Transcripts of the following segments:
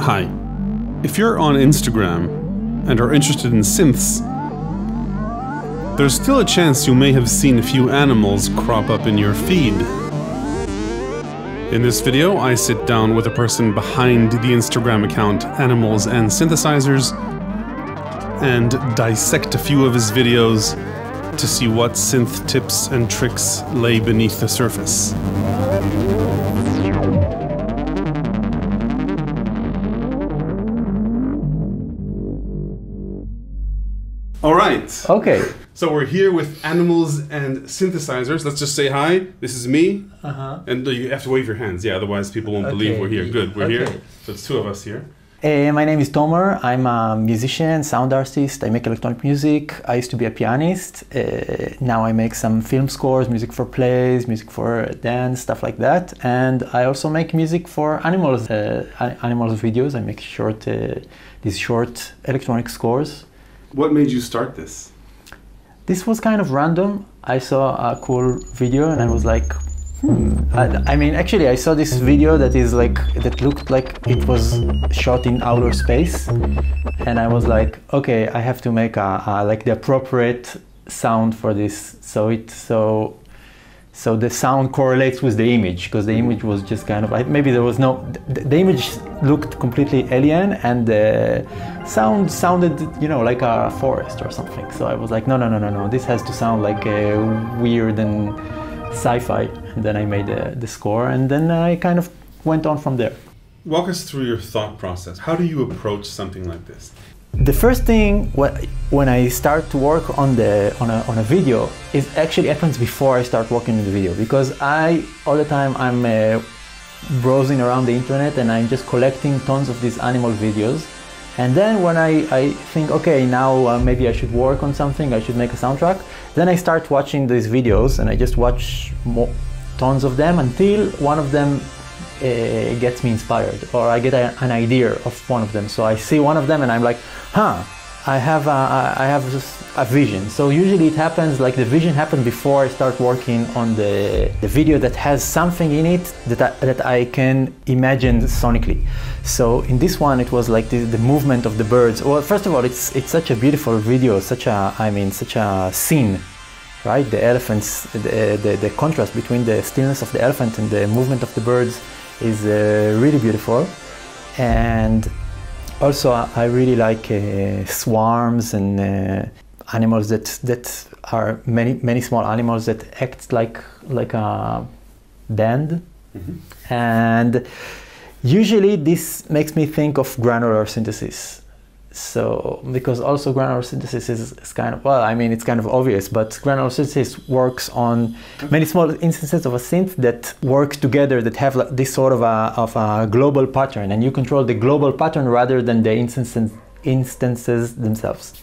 Hi. If you're on Instagram and are interested in synths, there's still a chance you may have seen a few animals crop up in your feed. In this video, I sit down with a person behind the Instagram account Animals and Synthesizers and dissect a few of his videos to see what synth tips and tricks lay beneath the surface. All right. Okay. So we're here with animals and synthesizers. Let's just say hi. This is me. Uh-huh. And you have to wave your hands. Yeah, otherwise people won't believe we're here. Good, we're here. So it's two of us here. Uh, my name is Tomer. I'm a musician, sound artist. I make electronic music. I used to be a pianist. Uh, now I make some film scores, music for plays, music for dance, stuff like that. And I also make music for animals, uh, animals videos. I make short, uh, these short electronic scores. What made you start this? This was kind of random. I saw a cool video and I was like, hmm. I, I mean, actually, I saw this video that is like that looked like it was shot in outer space, and I was like, okay, I have to make a, a like the appropriate sound for this. So it so so the sound correlates with the image because the image was just kind of like maybe there was no the, the image looked completely alien and the sound sounded you know like a forest or something so i was like no no no no no this has to sound like uh, weird and sci-fi and then i made the score and then i kind of went on from there Walk us through your thought process. How do you approach something like this? The first thing wh- when I start to work on the on a, on a video is actually happens before I start working on the video because I all the time I'm uh, browsing around the internet and I'm just collecting tons of these animal videos and then when I, I think okay now uh, maybe I should work on something I should make a soundtrack then I start watching these videos and I just watch mo- tons of them until one of them uh, gets me inspired or I get a, an idea of one of them. So I see one of them and I'm like, huh, I have a, I have a vision. So usually it happens like the vision happens before I start working on the, the video that has something in it that I, that I can imagine sonically. So in this one it was like the, the movement of the birds. Well, first of all, it's it's such a beautiful video, such a I mean such a scene right? The elephants, the, the, the contrast between the stillness of the elephant and the movement of the birds is uh, really beautiful. And also, I really like uh, swarms and uh, animals that that are many many small animals that act like like a band. And usually, this makes me think of granular synthesis so because also granular synthesis is, is kind of well i mean it's kind of obvious but granular synthesis works on many small instances of a synth that work together that have like this sort of a, of a global pattern and you control the global pattern rather than the instances instances themselves.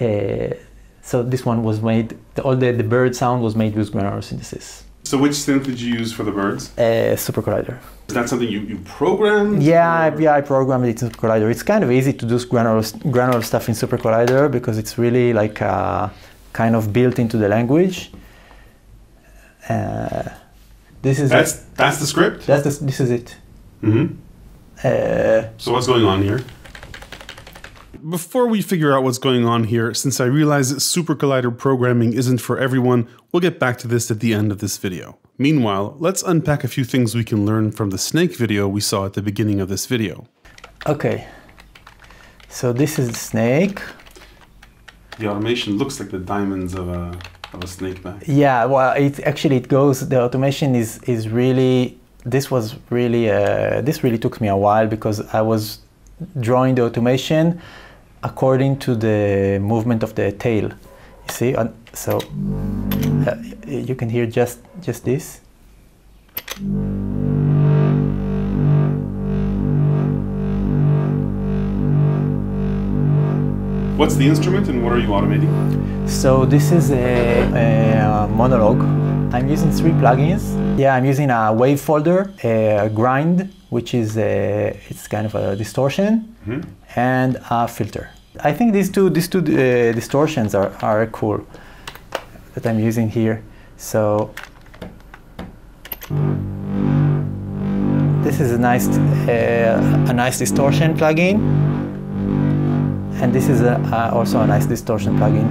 Uh, so this one was made all the, the bird sound was made with granular synthesis So which synth did you use for the birds? uh, SuperCollider Is that something you, you programmed? Yeah, or- yeah, I programmed it in Super Collider. It's kind of easy to do granular, granular stuff in SuperCollider because it's really like uh, kind of built into the language. Uh, this is That's that's the script. that's the, this is it. hmm Uh, So what's going on here? Before we figure out what's going on here, since I realize that SuperCollider programming isn't for everyone, we'll get back to this at the end of this video. Meanwhile, let's unpack a few things we can learn from the snake video we saw at the beginning of this video. okay, so this is the snake. The automation looks like the diamonds of a, of a snake back. Yeah, well, it actually it goes. The automation is is really. This was really. Uh, this really took me a while because I was drawing the automation according to the movement of the tail. You see, and so uh, you can hear just just this. What's the instrument and what are you automating? So this is a, a monologue. I'm using three plugins. Yeah, I'm using a wave folder, a grind, which is a, it's kind of a distortion, and a filter. I think these two these two uh, distortions are, are cool that I'm using here. So this is a nice, uh, a nice distortion plugin, and this is a, uh, also a nice distortion plugin.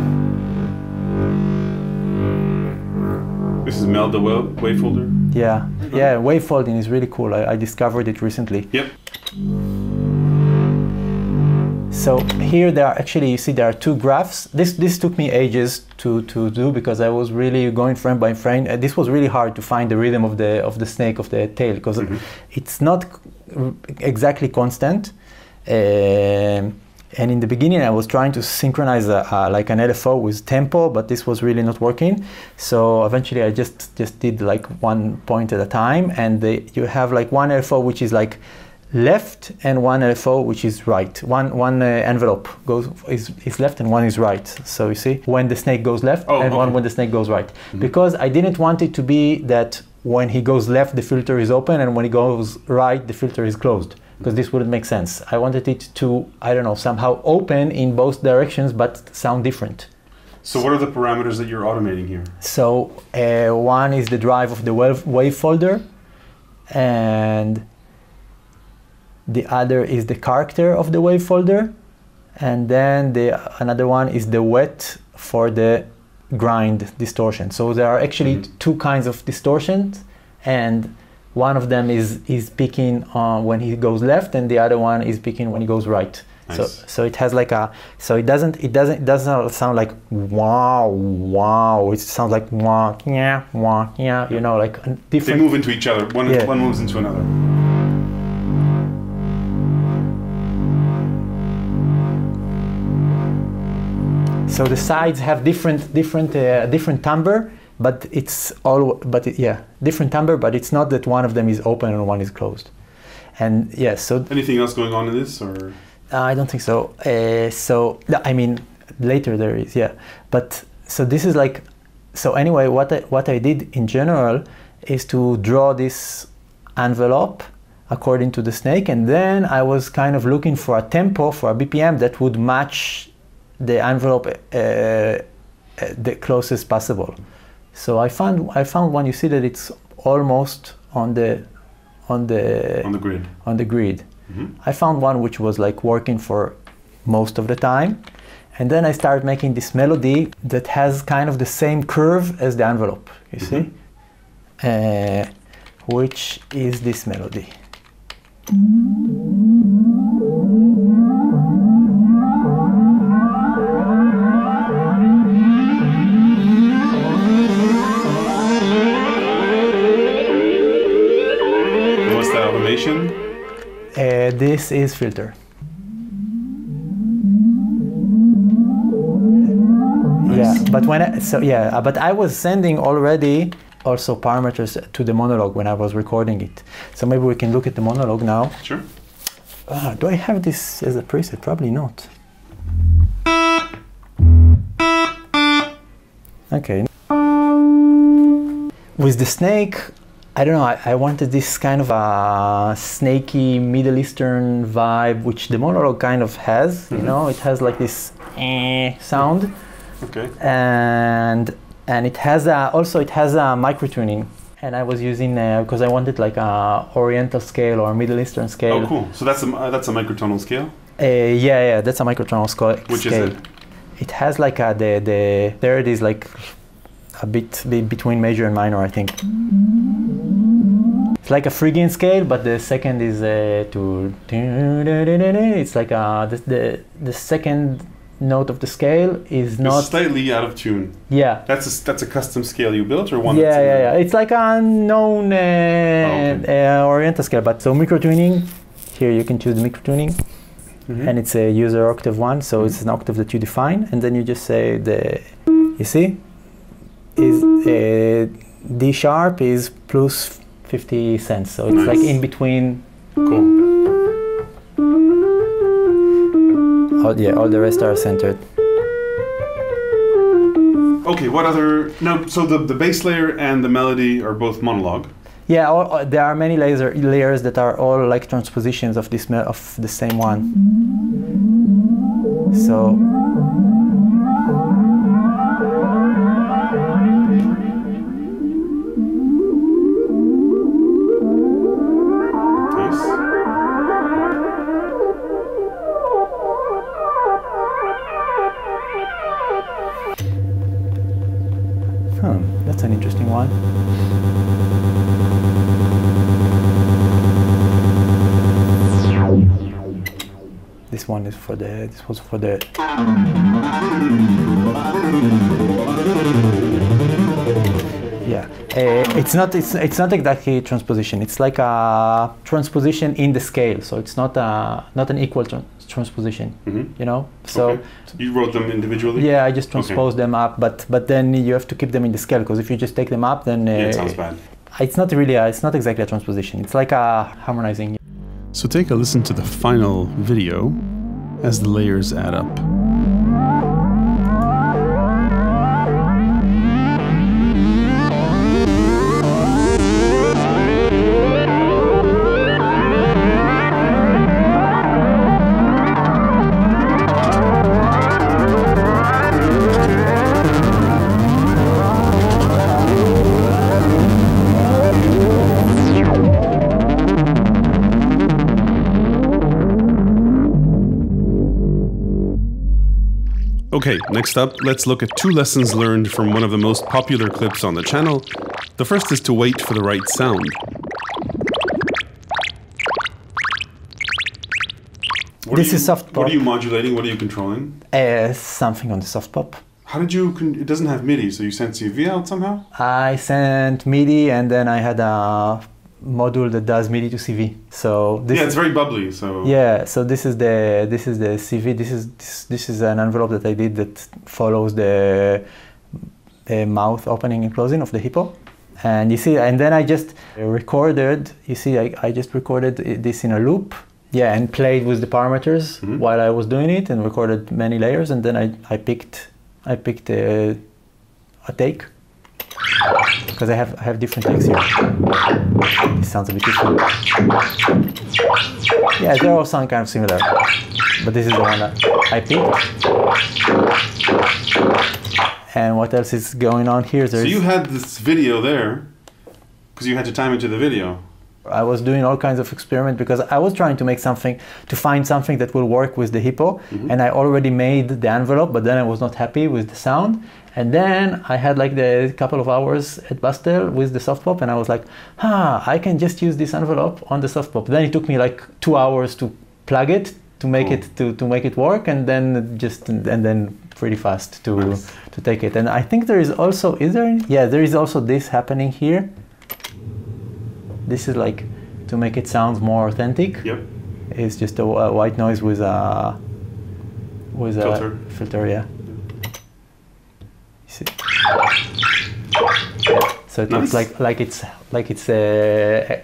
This is Meld the wave folder. Yeah, yeah, wavefolding is really cool. I, I discovered it recently. Yep. So here there are actually, you see there are two graphs. This, this took me ages to, to do because I was really going frame by frame. Uh, this was really hard to find the rhythm of the, of the snake, of the tail, because mm-hmm. it's not exactly constant. Uh, and in the beginning, I was trying to synchronize a, a, like an LFO with tempo, but this was really not working. So eventually, I just just did like one point at a time, and the, you have like one LFO which is like left and one LFO which is right. One one uh, envelope goes is, is left and one is right. So you see when the snake goes left oh, and okay. one when the snake goes right. Mm-hmm. Because I didn't want it to be that when he goes left the filter is open and when he goes right the filter is closed because this wouldn't make sense. I wanted it to I don't know somehow open in both directions but sound different. So what are the parameters that you're automating here? So uh, one is the drive of the wave, wave folder and the other is the character of the wave folder, and then the another one is the wet for the grind distortion. So there are actually mm-hmm. two kinds of distortions, and one of them is is picking uh, when he goes left, and the other one is picking when he goes right. Nice. So so it has like a so it doesn't it doesn't it doesn't sound like wow wow it sounds like wah yeah wah yeah you know like different. They move into each other. One yeah. one moves into another. So the sides have different different uh, different timbre, but it's all but it, yeah different timbre, but it's not that one of them is open and one is closed. And yes, yeah, so anything else going on in this or? Uh, I don't think so. Uh, so I mean later there is yeah, but so this is like so anyway what I, what I did in general is to draw this envelope according to the snake and then I was kind of looking for a tempo for a BPM that would match the envelope uh, uh, the closest possible. So I found I found one. You see that it's almost on the on the on the grid. On the grid. Mm-hmm. I found one which was like working for most of the time, and then I started making this melody that has kind of the same curve as the envelope. You mm-hmm. see, uh, which is this melody. This is filter. Yeah, but when I, so yeah, uh, but I was sending already also parameters to the monologue when I was recording it. So maybe we can look at the monologue now. Sure. Uh, do I have this as a preset? Probably not. Okay. With the snake, I don't know. I, I, wanted this kind of a snaky Middle Eastern vibe, which the monologue kind of has. Mm-hmm. You know, it has like this eh sound. Okay. And and it has a, also it has a micro tuning. And I was using because uh, I wanted like a Oriental scale or Middle Eastern scale. Oh, cool! So that's a uh, that's a microtonal scale. Uh, yeah, yeah, that's a microtonal scale. Which is it? It has like a the the third is like a bit, between major and minor, I think. It's like a Phrygian scale, but the second is uh, to. It's like uh, the, the the second note of the scale is not it's slightly out of tune. Yeah, that's a that's a custom scale you built or one. Yeah, yeah, yeah. It's like a known uh, oh, okay. uh, Oriental scale, but so micro tuning. Here you can choose the micro tuning, mm-hmm. and it's a user octave one, so mm-hmm. it's an octave that you define, and then you just say the. You see, is uh, D sharp is plus 50 cents. So it's nice. like in between. Cool. All, yeah, all the rest are centered. Okay, what other? No, so the, the bass layer and the melody are both monologue. Yeah, all, all, there are many laser, layers that are all like transpositions of this of the same one. So for the. This was for the. Yeah, uh, it's not. It's it's not exactly transposition. It's like a transposition in the scale. So it's not a not an equal tran- transposition. Mhm. You know. So. Okay. You wrote them individually? Yeah, I just transpose them up, but but then you have to keep them in the scale because if you just take them up, then uh, Yeah, it sounds bad. it's not really a, it's not exactly a transposition. It's like a harmonizing. So take a listen to the final video as the layers add up. Okay, next up, let's look at two lessons learned from one of the most popular clips on the channel. The first is to wait for the right sound. What This you- is Softpop. What are you modulating? What are you controlling? Uh, something on the Softpop. How did you? Con- it doesn't have MIDI, so you sent CV out somehow. I sent MIDI and then I had a module that does MIDI to CV. So this yeah, it's very bubbly. So yeah. So this is the this is the CV. This is this, this is an envelope that I did that follows the, the mouth opening and closing of the hippo. And you see, and then I just recorded. You see, I, I just recorded this in a loop. Yeah, and played with the parameters Mhm. while I was doing it, and recorded many layers. And then I, I picked I picked a, a take because I have I have different takes here. This sounds a bit different. Yeah, they all sound kind of similar, but this is the one that I picked. And what else is going on here? So you had this video there because you had to time it to the video. I was doing all kinds of experiment because I was trying to make something to find something that will work with the hippo, mm-hmm. and I already made the envelope, but then I was not happy with the sound. And then I had like the couple of hours at Bastl with the Softpop, and I was like, ah, I can just use this envelope on the Softpop. Then it took me like two hours to plug it to make it to, to make it work, and then just and then pretty fast to Nice. to take it. And I think there is also is there yeah there is also this happening here. This is like to make it sound more authentic. Yep. It's just a, a white noise with a with Filter. a filter. Yeah. So it Nice. looks like like it's like it's a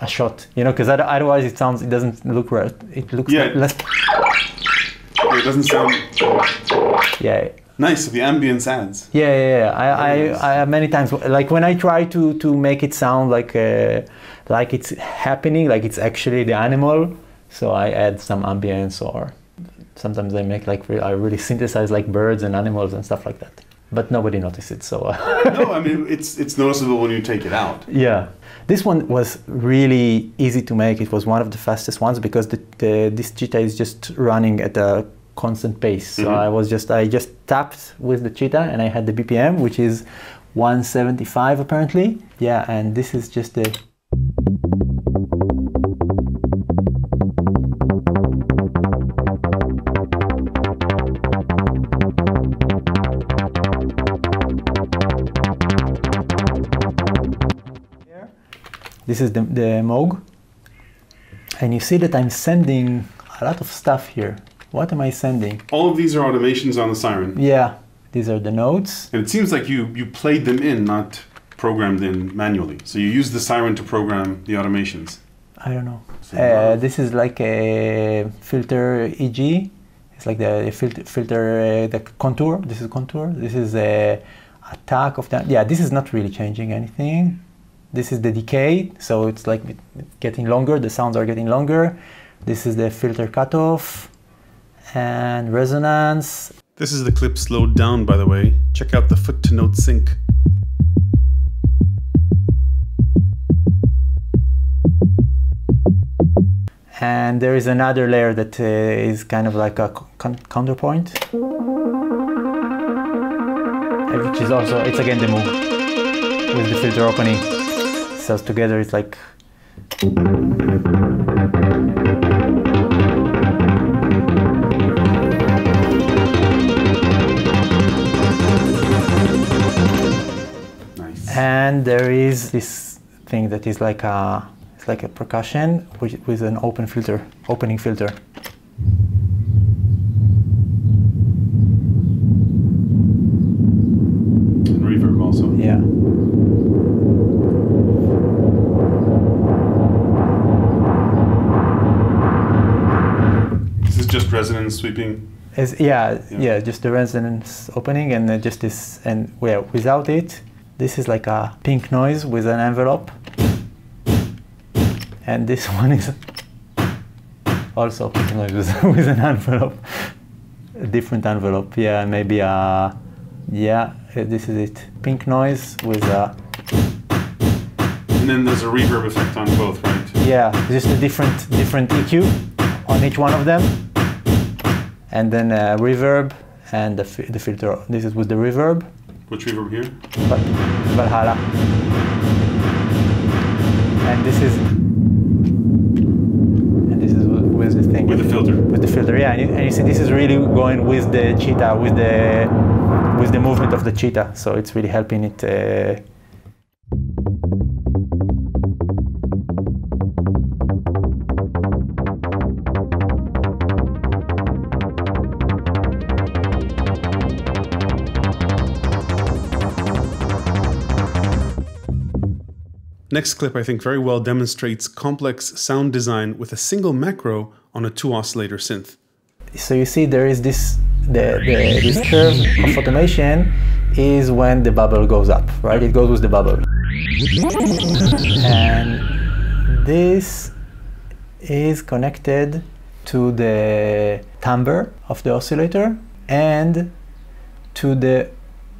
a shot, you know, because otherwise it sounds it doesn't look right. It looks Yeah. like less. It doesn't sound Yeah. nice. So the ambience adds. Yeah, yeah, yeah. I, I, nice. I have many times, like when I try to to make it sound like uh, like it's happening, like it's actually the animal. So I add some ambience, or sometimes I make like I really synthesize like birds and animals and stuff like that. But nobody noticed it, so no, I mean it's it's noticeable when you take it out. yeah. This one was really easy to make. It was one of the fastest ones because the, the this cheetah is just running at a constant pace. So Mhm. I was just I just tapped with the cheetah and I had the BPM which is 175 apparently. Yeah, and this is just the This is the, the Moog. And you see that I'm sending a lot of stuff here. What am I sending? All of these are automations on the Sirin, Yeah, these are the notes. and it seems like you you played them in, not programmed in manually. So you use the Sirin to program the automations. I don't know. So, Uh, this is like a filter EG. It's like the filter, filter uh, the contour. This is contour. This is a attack of that. Yeah, this is not really changing anything. This is the decay. So it's like getting longer. The sounds are getting longer. This is the filter cutoff and resonance. This is the clip slowed down, by the way. Check out the foot to note sync. And there is another layer that uh, is kind of like a con- counterpoint, which is also it's again the Moog with the filter opening us together, it's like. Nice. And there is this thing that is like a, it's like a percussion with, with an open filter, opening filter. Resonance sweeping. It's, yeah, Yeah. yeah, just the resonance opening and uh, just this, and well, without it, this is like a pink noise with an envelope. And this one is also pink noise with, with an envelope, a different envelope. Yeah, maybe a, yeah, uh, this is it. Pink noise with a, And then there's a reverb effect on both, right? yeah, just a different, different EQ on each one of them. And then a reverb and the, the filter. This is with the reverb. Which reverb here? Val- Valhalla. And this is and this is with the thing With the filter. with the filter. Yeah, and you, and you see this is really going with the cheetah, with the with the movement of the cheetah. So it's really helping it. Uh, Next clip, I think, very well demonstrates complex sound design with a single macro on a two oscillator synth. so you see there is this the, the this curve of automation is when the bubble goes up, right? It goes with the bubble. And this is connected to the timbre of the oscillator and to the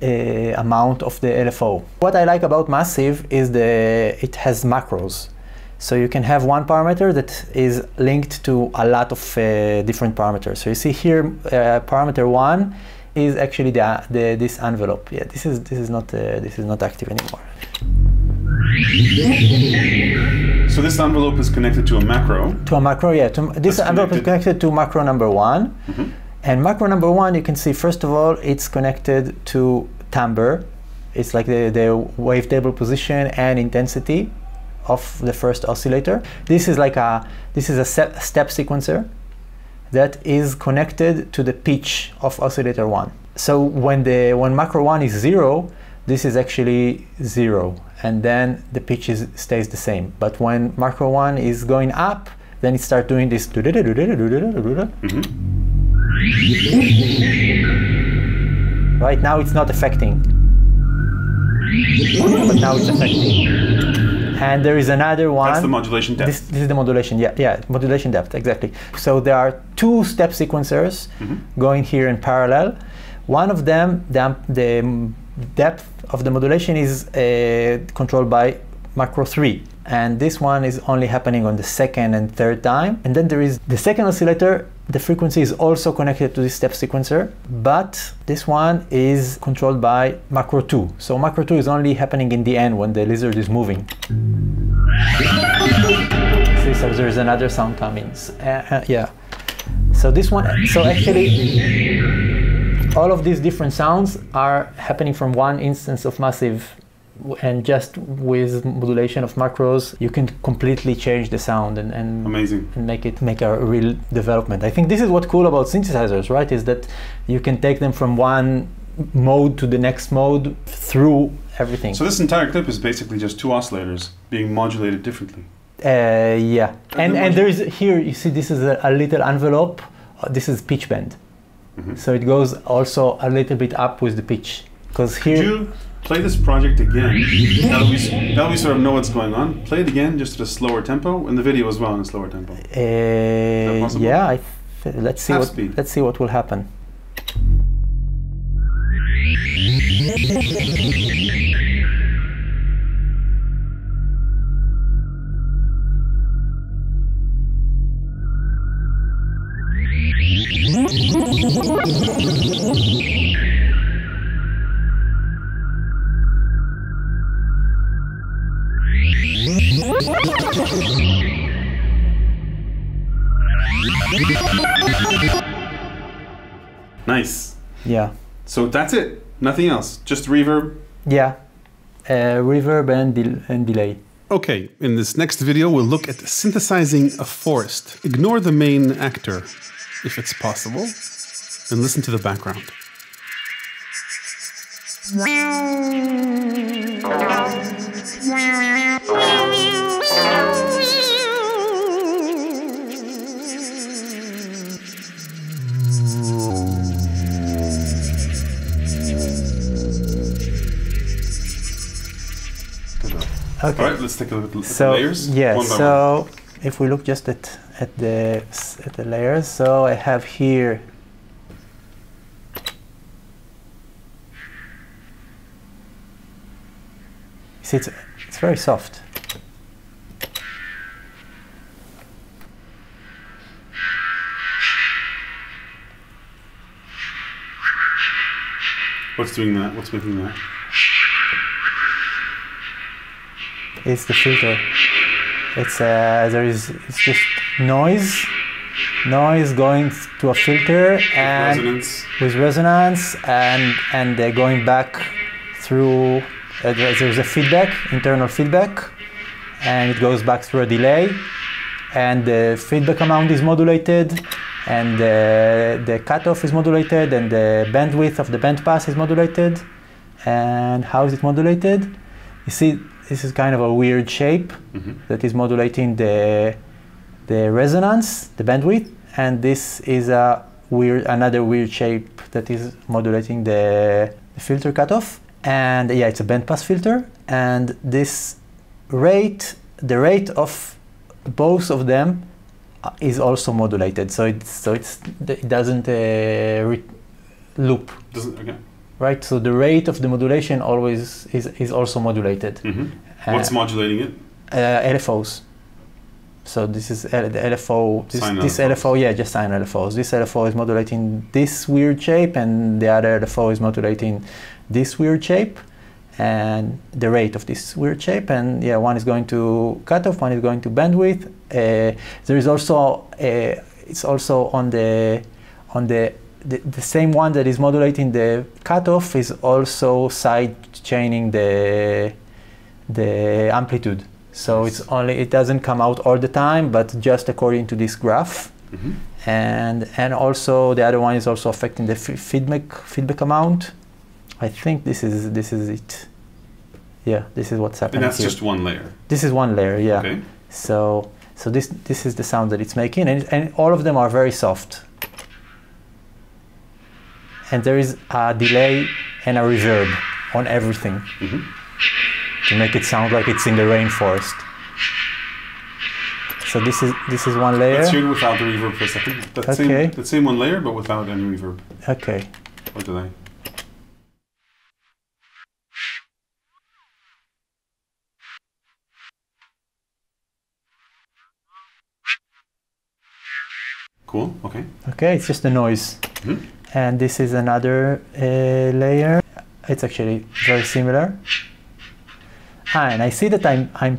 amount of the LFO. What I like about Massive is the it has macros. So you can have one parameter that is linked to a lot of uh, different parameters. So you see here, uh, parameter one is actually the, the this envelope. Yeah, this is this is not uh, this is not active anymore. So this envelope is connected to a macro. To a macro, yeah. To, this envelope is connected. to macro number one, Mhm. And macro number one, you can see first of all, it's connected to timbre. It's like the, the wavetable position and intensity of the first oscillator. This is like a this is a step sequencer that is connected to the pitch of oscillator one. So when the when macro one is zero, this is actually zero, and then the pitch is, stays the same. But when macro one is going up, then it starts doing this. Mhm. Right now it's not affecting, but now it's affecting. And there is another one. That's the modulation depth. This, this is the modulation, yeah, yeah, modulation depth, exactly. So there are two step sequencers Mhm. going here in parallel. One of them, the, the mm, depth of the modulation is uh, controlled by macro 3. And this one is only happening on the second and third time. And then there is the second oscillator, the frequency is also connected to this step sequencer, but this one is controlled by macro 2. So macro 2 is only happening in the end when the lizard is moving. See, so there's another sound coming. Uh, uh, yeah. So this one, so actually, all of these different sounds are happening from one instance of massive, and just with modulation of macros, you can completely change the sound and, and Amazing. and make it make a real development. I think this is what's cool about synthesizers, right? Is that you can take them from one mode to the next mode through everything. So this entire clip is basically just two oscillators being modulated differently. Uh, yeah, and the and there is here you see this is a, a little envelope. Uh, this is pitch bend, Mhm. so it goes also a little bit up with the pitch because here. Play this project again? Now that, we, now that we sort of know what's going on, play it again just at a slower tempo, and the video as well in a slower tempo. Uh, possible? yeah, I th- let's see Half what speed. let's see what will happen. So that's it. Nothing else. Just reverb. yeah, uh, reverb and, del- and delay. Okay, in this next video, we'll look at synthesizing a forest. Ignore the main actor, if it's possible, and listen to the background. Okay. All right, let's take a look at the so layers. yeah one so if we look just at at the at the layers so i have here see it's it's very soft What's doing that? What's making that? It's the filter it's uh there is it's just noise. Noise going to a filter and Resonance. with resonance and and they're going back through uh, there's a feedback internal feedback and it goes back through a delay. And the feedback amount is modulated and the, the cutoff is modulated and the bandwidth of the bandpass is modulated. And how is it modulated? You see this is kind of a weird shape Mhm. that is modulating the the resonance, the bandwidth, and this is a weird another weird shape that is modulating the, the filter cutoff. And yeah, it's a bandpass filter, and this rate, the rate of both of them uh, is also modulated. So it's so it's it doesn't uh, re- loop, Doesn't okay. Right? So the rate of the modulation always is is also modulated. hmm Uh, What's modulating it? uh, LFOs. So this is L- the LFO. This, this LFOs. LFO, yeah, just sine LFOs. This LFO is modulating this weird shape, and the other LFO is modulating this weird shape, and the rate of this weird shape. And yeah, one is going to cutoff, one is going to bandwidth. Uh, there is also uh, it's also on the on the, the the same one that is modulating the cutoff is also side chaining the the amplitude. So Nice. it's only it doesn't come out all the time, but just according to this graph. hmm And and also the other one is also affecting the f- feedback feedback amount. I think this is this is it. Yeah, this is what's happening. And that's here. just one layer. this is one layer. Yeah. Okay. So so this this is the sound that it's making, and and all of them are very soft. And there is a delay and a reverb on everything hmm to make it sound like it's in the rainforest. So this is this is one layer. Let's hear it without the reverb for a second. That Okay. same, that same one layer, but without any reverb Okay. or delay. Cool. Okay. Okay, it's just a noise. Mhm. And this is another uh, layer. It's actually very similar. Ah, and I see that I'm, I'm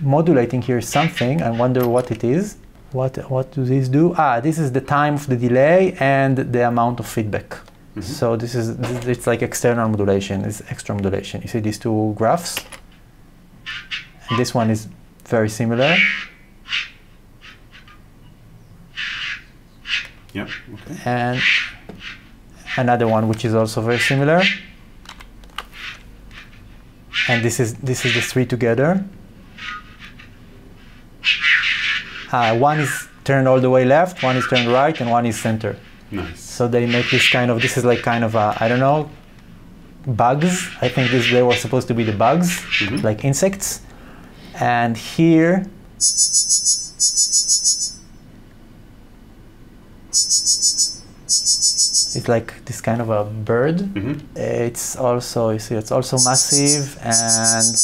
modulating here something. I wonder what it is. What, what do these do? Ah, this is the time of the delay and the amount of feedback. Mhm. So this is this, it's like external modulation, it's extra modulation. You see these two graphs? And this one is very similar. Yep. Okay. and another one which is also very similar. And this is this is the three together. Uh, one is turned all the way left one is turned right and one is center. Nice. so they make this kind of this is like kind of a i don't know bugs. I think this they were supposed to be the bugs Mhm. like insects. And here it's like this kind of a bird. Hmm it's also you see it's also massive and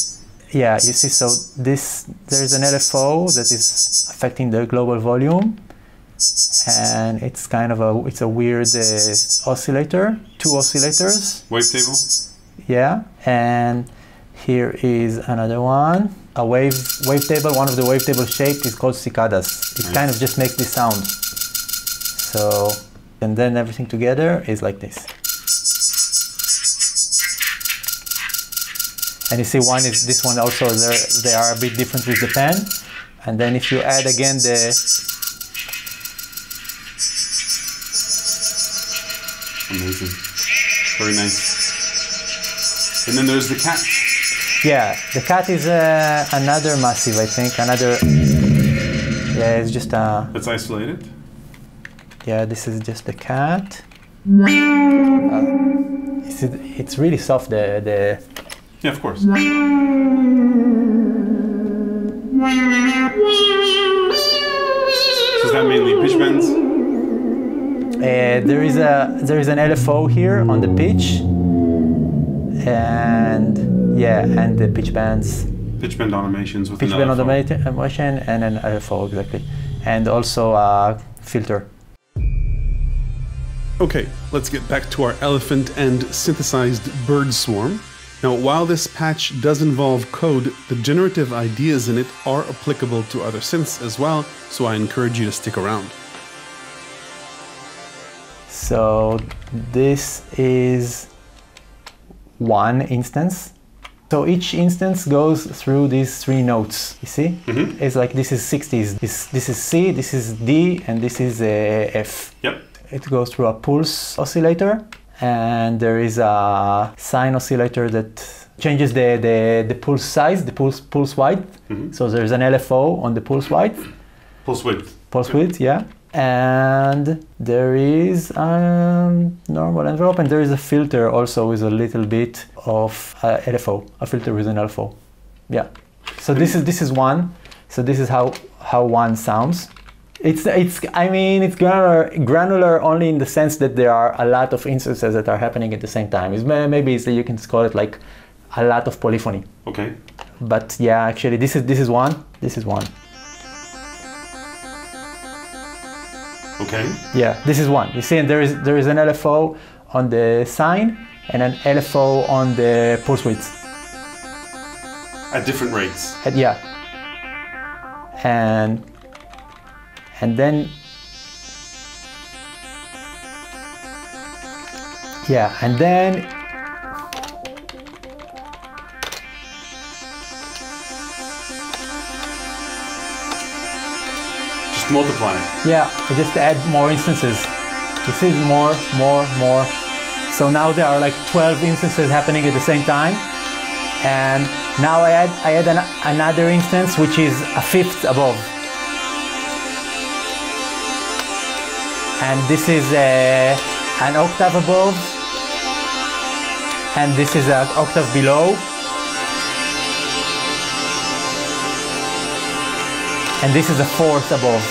yeah you see so this there's an LFO that is affecting the global volume and it's kind of a it's a weird uh, oscillator two oscillators. Wavetable. yeah and here is another one. A wave wavetable one of the wavetable shape is called cicadas. It kind of just makes this sound. So and then everything together is like this And you see one is this one also they are a bit different with the pen. And then if you add again the Amazing. Very nice. And then there's the cat. Yeah, the cat is uh, another massive, I think. Another. Yeah, it's just a. It's isolated. Yeah, this is just the cat. Uh, it's, it's really soft. The the. Yeah, of course. So is that mainly pitch bends? Uh, there is a there is an LFO here on the pitch, and yeah, and the pitch bends. Pitch bend automations with pitch bend automation and an LFO exactly, and also a filter. Okay, let's get back to our elephant and synthesized bird swarm. Now, while this patch does involve code, the generative ideas in it are applicable to other synths as well, so I encourage you to stick around. So this is one instance. So each instance goes through these three notes. You see, Mhm. it's like this is 60s. This this is C, this is D, and this is uh, F. Yep. It goes through a pulse oscillator, and there is a sine oscillator that changes the, the, the pulse size, the pulse pulse width. Mhm. So there's an LFO on the pulse width, Pulse width. pulse width, yeah. And there is a normal envelope, and there is a filter also with a little bit of uh, LFO, a filter with an LFO. Yeah. So this is this is one. So this is how how one sounds. It's it's I mean it's granular granular only in the sense that there are a lot of instances that are happening at the same time. It's maybe it's, you can call it like a lot of polyphony. Okay. But yeah, actually this is this is one. This is one. Okay. Yeah, this is one. You see, and there is there is an LFO on the sine and an LFO on the pulse width. At different rates. And yeah, and and then yeah, and then Just multiply. yeah, just add more instances. this is more, more, more. So now there are like 12 instances happening at the same time. And now I add, I add an, another instance which is a fifth above. And this is a, an octave above. And this is an octave below. And this is a fourth above.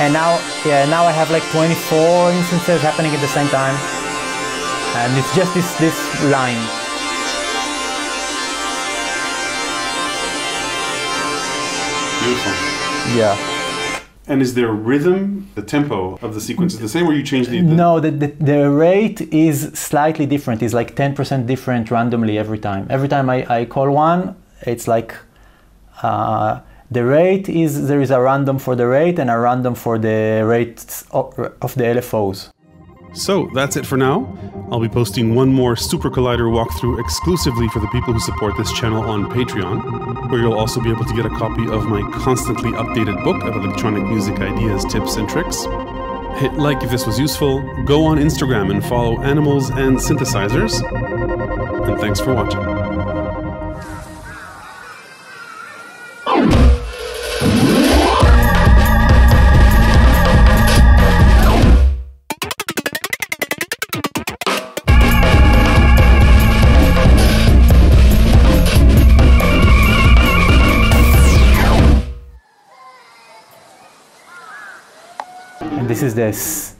And now, yeah, now I have like 24 instances happening at the same time. And it's just this, this line. Beautiful. Yeah. And is there rhythm, the tempo of the sequence is the same, or you change the? the No, the, the, the rate is slightly different. It's like 10% different randomly every time. Every time I, I call one, it's like uh, the rate is there is a random for the rate and a random for the rates of, of the LFOs. So that's it for now. I'll be posting one more SuperCollider walkthrough exclusively for the people who support this channel on Patreon, where you'll also be able to get a copy of my constantly updated book of electronic music ideas, tips, and tricks. Hit like if this was useful, go on Instagram and follow Animals and Synthesizers, and thanks for watching. Is this